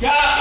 God.